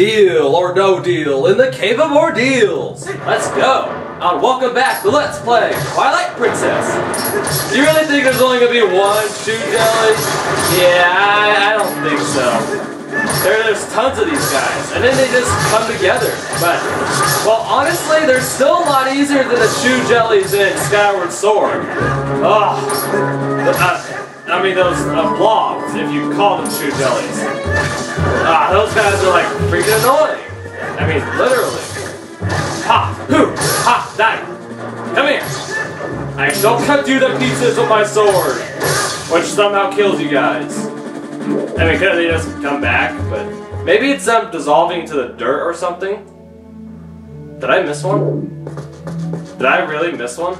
Deal or no deal in the Cave of Ordeals. Let's go. And welcome back to Let's Play Twilight Princess. Do you really think there's only gonna be one Chu jelly? Yeah, I, I don't think so. There, there's tons of these guys, and then they just come together. But, well, honestly, they're still a lot easier than the Chu jellies in Skyward Sword. Oh, uh, I mean those uh, blobs, if you call them Chu jellies. Those guys are like freaking annoying. I mean, literally. Ha! Hoo! Ha! Die! Come here! I shall cut you to pieces with my sword! Which somehow kills you guys. I mean, could they just come back? But maybe it's them dissolving into the dirt or something? Did I miss one? Did I really miss one?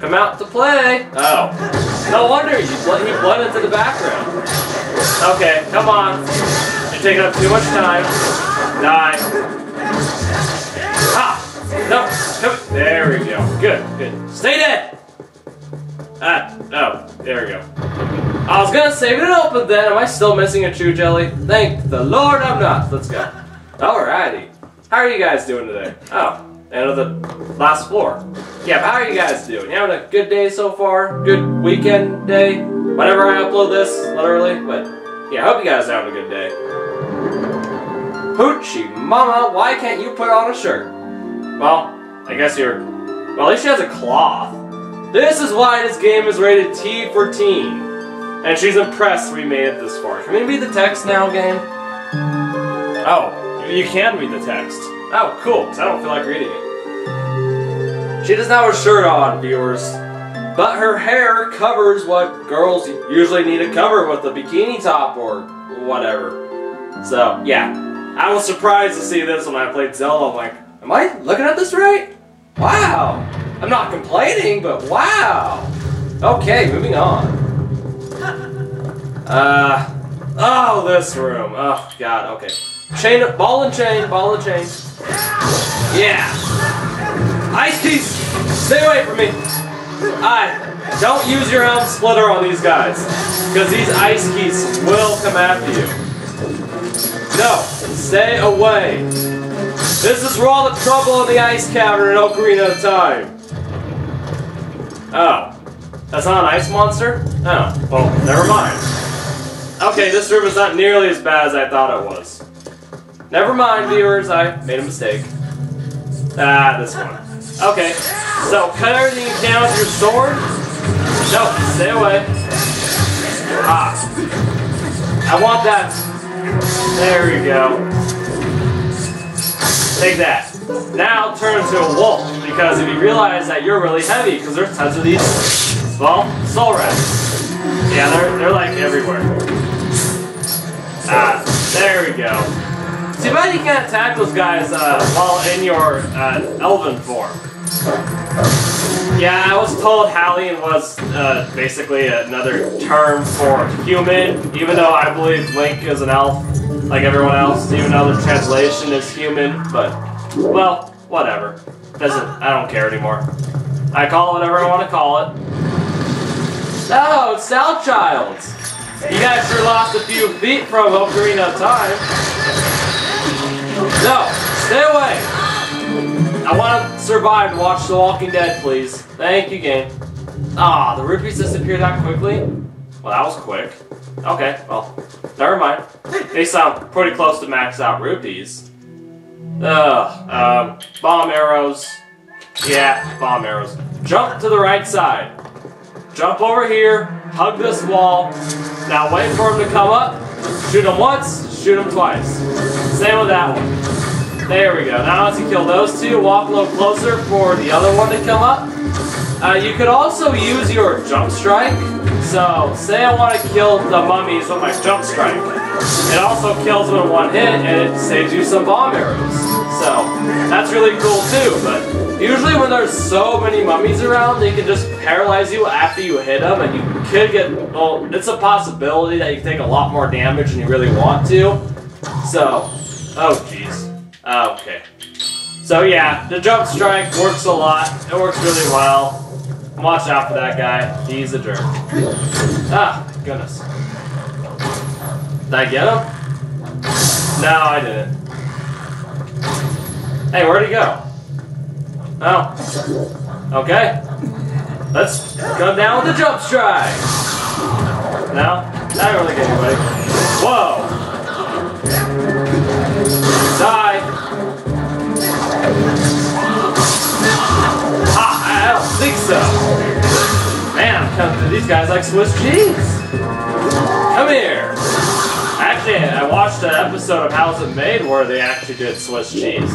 Come out to play! Oh. No wonder he, bl he blended into the background. Okay, come on. Taking up too much time. Die. Ah! No! Come. There we go. Good, good. Stay dead! Ah, oh, there we go. I was gonna save it open then. Am I still missing a Chu jelly? Thank the Lord I'm not. Let's go. Alrighty. How are you guys doing today? Oh, end of the last floor. Yeah, how are you guys doing? You having a good day so far? Good weekend day? Whenever I upload this, literally. But yeah, I hope you guys are having a good day. Hoochie mama, why can't you put on a shirt? Well, I guess you're... Well, at least she has a cloth. This is why this game is rated T for teen. And she's impressed we made it this far. Can we read the text now, game? Oh, you can read the text. Oh, cool, because I don't feel like reading it. She doesn't have a shirt on, viewers. But her hair covers what girls usually need to cover with a bikini top or whatever. So, yeah. I was surprised to see this when I played Zelda. I'm like, am I looking at this right? Wow. I'm not complaining, but wow. Okay, moving on. Uh, oh, this room. Oh, God, okay. Chain, ball and chain, ball and chain. Yeah. Ice Keese, stay away from me. I don't use your helm splitter on these guys, because these ice Keese will come after you. No, stay away. This is where all the trouble in the ice cavern in Ocarina of Time. Oh. That's not an ice monster? Oh, well, never mind. Okay, this room is not nearly as bad as I thought it was. Never mind, viewers, I made a mistake. Ah, this one. Okay, so cut everything you can with your sword. No, stay away. Ah. I want that. There you go. Take that. Now turn into a wolf, because if you realize that you're really heavy, because there's tons of these, well, soul rats. Yeah, they're, they're like everywhere. Ah, there we go. Too bad you can't attack those guys uh, while in your uh, elven form. Yeah, I was told Hylian was uh, basically another term for human, even though I believe Link is an elf, like everyone else, even though the translation is human, but, well, whatever. Doesn't, I don't care anymore. I call it whatever I want to call it. Oh, Stalchilds! You guys sure lost a few feet from Ocarina of Time. No, stay away! I want to survive and watch The Walking Dead, please. Thank you, game. Ah, the rupees disappeared that quickly? Well, that was quick. Okay, well, never mind. They sound pretty close to max out rupees. Ugh, um, bomb arrows. Yeah, bomb arrows. Jump to the right side. Jump over here, hug this wall. Now wait for him to come up. Shoot him once, shoot him twice. Same with that one. There we go. Now once you kill those two, walk a little closer for the other one to come up. Uh, you could also use your jump strike. So, say I want to kill the mummies with my jump strike. It also kills them in one hit, and it saves you some bomb arrows. So, that's really cool too, but usually when there's so many mummies around, they can just paralyze you after you hit them, and you could get, well, it's a possibility that you take a lot more damage than you really want to. So, oh jeez. Okay. So yeah, the jump strike works a lot. It works really well. Watch out for that guy. He's a jerk. Ah, goodness. Did I get him? No, I didn't. Hey, where'd he go? Oh. Okay. Let's come down with the jump strike. No? I don't really get anybody. Whoa! These guys like Swiss cheese. Come here. Actually, I watched an episode of How's It Made where they actually did Swiss cheese.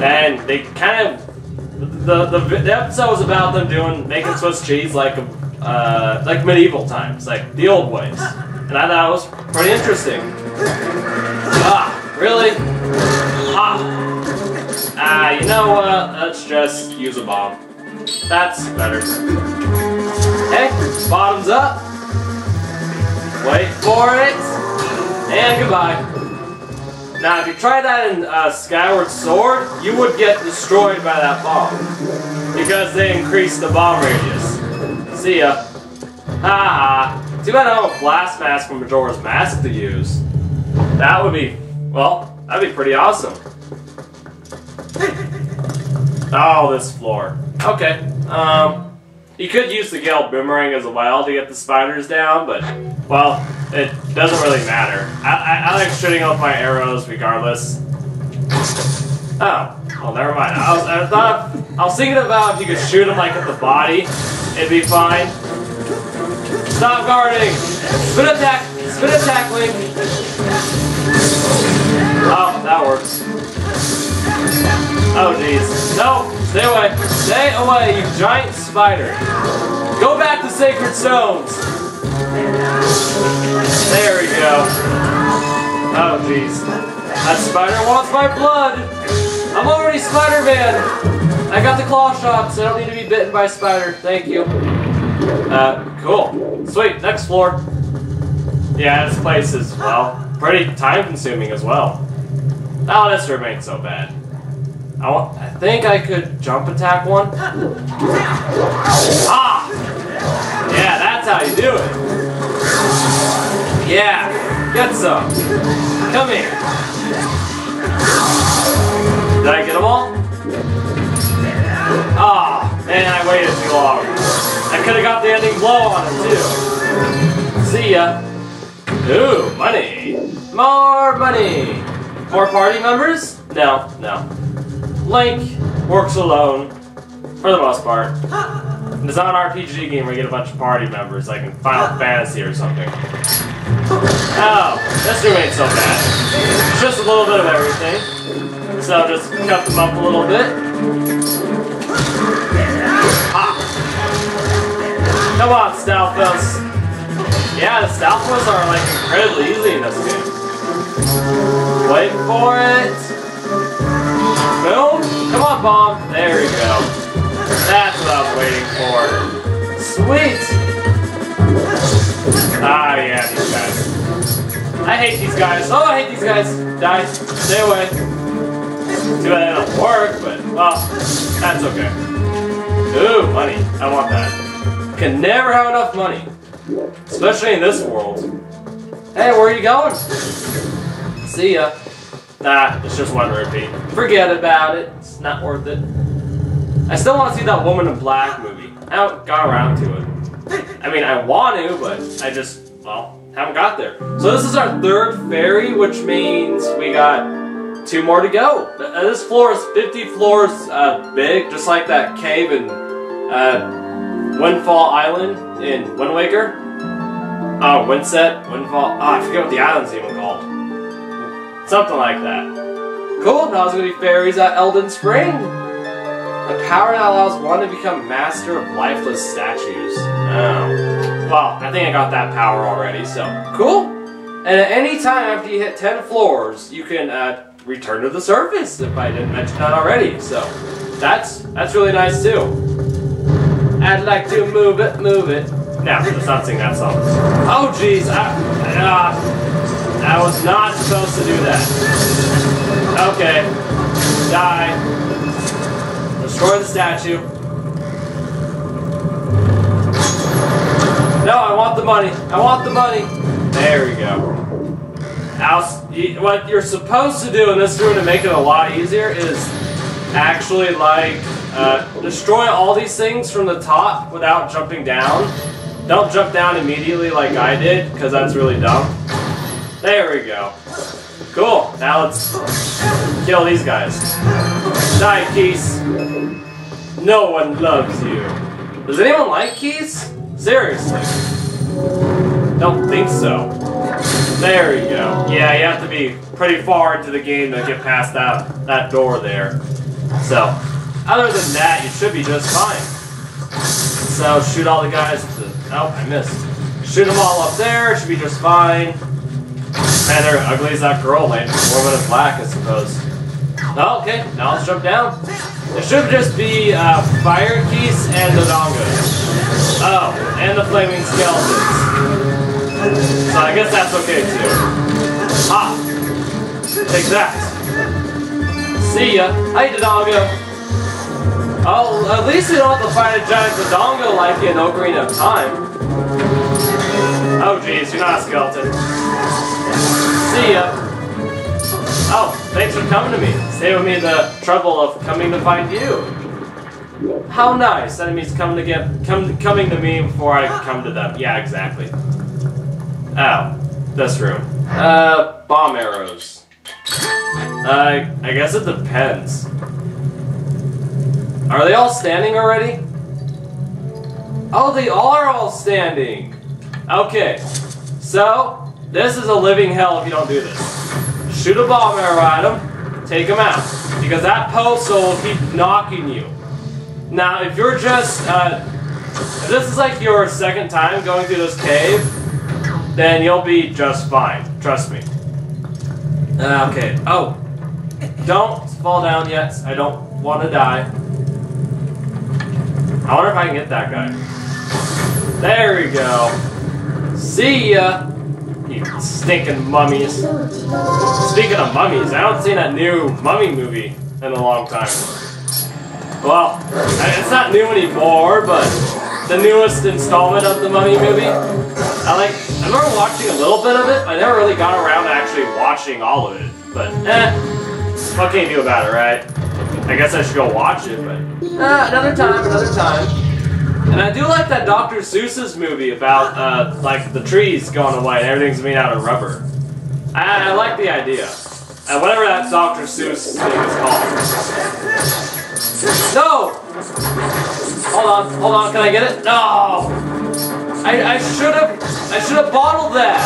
And they kind of the, the the episode was about them doing making Swiss cheese like uh, like medieval times, like the old ways, and I thought it was pretty interesting. Ah, really? Ah, ah, you know what? Let's just use a bomb. That's better. Bottoms up. Wait for it, and goodbye. Now, if you try that in uh, Skyward Sword, you would get destroyed by that bomb. Because they increased the bomb radius. See ya. Ha ha. Too bad I have a blast mask from Majora's Mask to use. That would be, well, that'd be pretty awesome. Oh, this floor. Okay. Um, you could use the Gale Boomerang as well to get the spiders down, but, well, it doesn't really matter. I, I, I like shooting off my arrows regardless. Oh, well, never mind. I was, I thought I was thinking about if you could shoot them like at the body, it'd be fine. Stop guarding. Spin attack. Spin attack, Link. Oh, that works. Oh, jeez. No, stay away. Stay away, you giant spider. Go back to Sacred Stones. There we go. Oh, jeez. That spider wants my blood! I'm already Spider-Man! I got the claw shots, I don't need to be bitten by a spider. Thank you. Uh, cool. Sweet, next floor. Yeah, this place is, well, pretty time-consuming as well. Oh, this room ain't so bad. I, I think I could jump attack one. Ah! Yeah, that's how you do it. Yeah, get some. Come here. Did I get them all? Ah, oh, man, I waited too long. I could have got the ending blow on it too. See ya. Ooh, money. More money. More party members? No, no. Link works alone, for the most part. It's not an RPG game where you get a bunch of party members, like in Final Fantasy or something. Oh, this room ain't so bad. It's just a little bit of everything. So just cut them up a little bit. Ha! Come on, Stalfos. Yeah, the Stalfos are like incredibly easy in this game. Wait for it. Boom. Come on, bomb. There we go. That's what I was waiting for. Sweet. Ah, yeah, these guys. I hate these guys. Oh, I hate these guys. Die. Stay away. Too bad that don't work, but, well, that's okay. Ooh, money. I want that. Can never have enough money. Especially in this world. Hey, where are you going? See ya. Nah, it's just one rupee. Forget about it. It's not worth it. I still want to see that Woman in Black movie. I haven't got around to it. I mean, I want to, but I just, well, haven't got there. So this is our third fairy, which means we got two more to go. Uh, this floor is 50 floors uh, big, just like that cave in uh, Windfall Island in Wind Waker. Oh, Windset, Windfall, oh, I forget what the island's even called. Something like that. Cool, now it's to be fairies at Eldin Spring. The power that allows one to become master of lifeless statues. Oh. Well, I think I got that power already, so cool. And at any time after you hit 10 floors, you can uh, return to the surface, if I didn't mention that already. So that's that's really nice too. I'd like to move it, move it. No, let's not sing that song. Oh jeez, uh, I was not supposed to do that. Okay, die. Destroy the statue. No, I want the money. I want the money. There we go. Else, what you're supposed to do in this room to make it a lot easier is actually like uh, destroy all these things from the top without jumping down. Don't jump down immediately like I did, because that's really dumb. There we go. Cool. Now let's kill these guys. Die, Keese. No one loves you. Does anyone like Keese? Seriously. Don't think so. There you go. Yeah, you have to be pretty far into the game to get past that, that door there. So, other than that, you should be just fine. So, shoot all the guys. Oh, I missed. Shoot them all up there, should be just fine. Man, they're ugly as that girl, man. Woman in black, I suppose. Oh, okay, now let's jump down. It should just be uh, Fire Keese and the Dongos. Oh, and the Flaming Skeletons. So I guess that's okay too. Ah! Take that. See ya. Hey, Dodongo. Oh, at least you don't have to fight a giant Dodongo like in Ocarina of Time. Oh, jeez, you're not a skeleton. See ya. Oh, thanks for coming to me. Saving me the trouble of coming to find you. How nice. Enemies coming to get come coming to me before I come to them. Yeah, exactly. Oh, this room. Uh, bomb arrows. Uh, I guess it depends. Are they all standing already? Oh, they are all standing. Okay, so this is a living hell if you don't do this. Shoot a bomb arrow at them, take him out. Because that post will keep knocking you. Now, if you're just, uh, if this is like your second time going through this cave, then you'll be just fine. Trust me. Uh, okay. Oh. Don't fall down yet. I don't want to die. I wonder if I can get that guy. There we go. See ya! You stinking mummies. Speaking of mummies, I haven't seen that new mummy movie in a long time. Well, it's not new anymore, but the newest installment of the Mummy movie. I like. I remember watching a little bit of it. but I never really got around to actually watching all of it. But eh, what can you do about it, right? I guess I should go watch it, but uh, another time, another time. And I do like that Dr. Seuss's movie about uh, like the trees going away and everything's made out of rubber. I, I like the idea. And whatever that Dr. Seuss thing is called. No! Hold on, hold on, can I get it? No! I, I should have, I should have bottled that!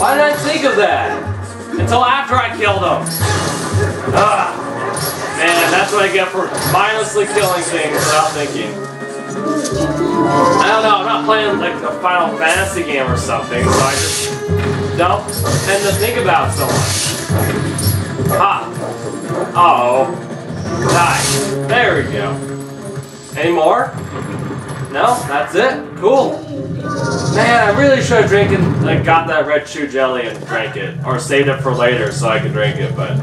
Why did I think of that? Until after I killed him! Ah! Man, that's what I get for mindlessly killing things without thinking. I don't know, I'm not playing like a Final Fantasy game or something, so I just don't tend to think about so much. Ha! Uh oh. Die. There we go. Any more? No? That's it? Cool. Man, I really should have drinking, like, got that red Chu jelly and drank it. Or saved it for later so I could drink it, but...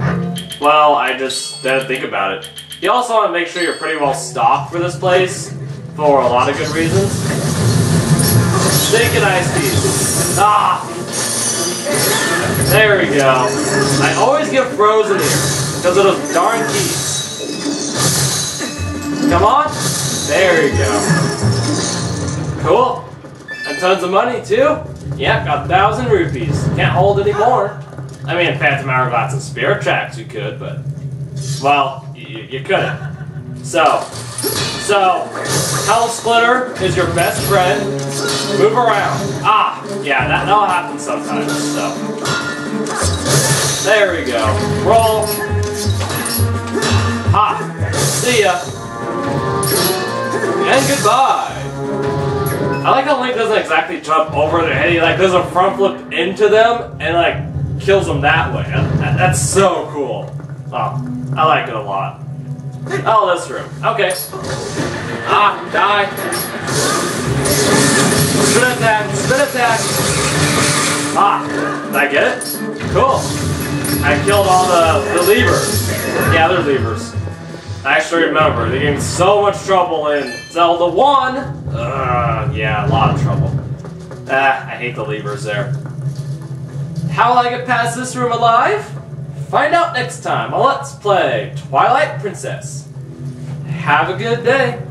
Well, I just didn't think about it. You also want to make sure you're pretty well stocked for this place. For a lot of good reasons. Steak and iced. Ah! There we go. I always get frozen here. Because of those darn Keese. Come on. There you go. Cool. And tons of money, too. Yep, got a thousand rupees. Can't hold any more. I mean, Phantom Hourglass and Spirit Tracks you could, but... Well, you couldn't. So, so, Helm Splitter is your best friend. Move around. Ah, yeah, that, that'll happen sometimes, so. There we go. Roll. Ha. See ya. And goodbye! I like how Link doesn't exactly jump over their head, he like does a front flip into them and like kills them that way. That, that's so cool. Oh, I like it a lot. Oh, this room. Okay. Ah, die. Spin attack, spin attack. Ah, did I get it? Cool. I killed all the, the Leevers. Yeah, they're Leevers. I actually remember, they gave me so much trouble in Zelda 1. Uh, yeah, a lot of trouble. Ah, I hate the Leevers there. How will I get past this room alive? Find out next time Let's Play Twilight Princess. Have a good day.